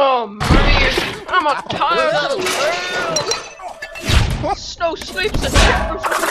Oh man, I'm a tired little girl. Snow sleeps in the